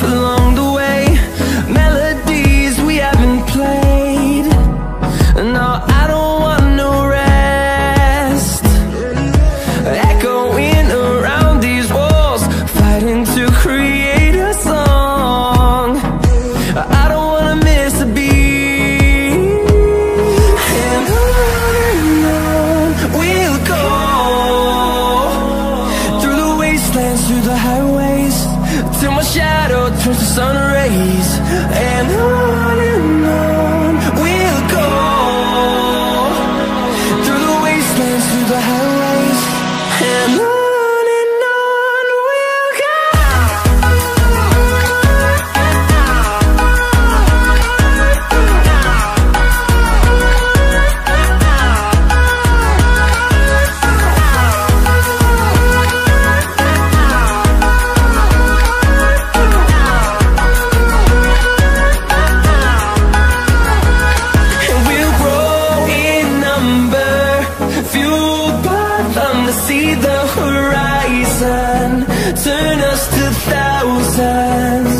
for long. burn us to thousands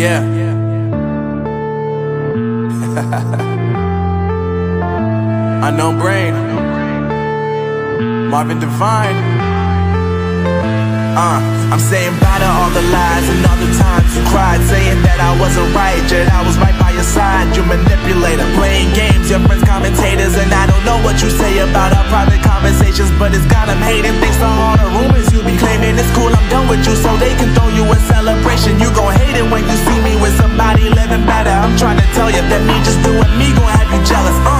Yeah. Unknown brain. Marvin Divine. Uh, I'm saying bye to all the lies and all the times you cried, saying that I wasn't right, yet I was right by your side. You manipulator, playing games, your friends commentators, and I don't know what you say about our private conversations, but it's got them hating. Thanks to all the rumors claiming, it's cool. I'm done with you, so they can throw you a celebration. You gon' hate it when you see me with somebody living better. I'm trying to tell you that me just doing me gon' have you jealous. Uh.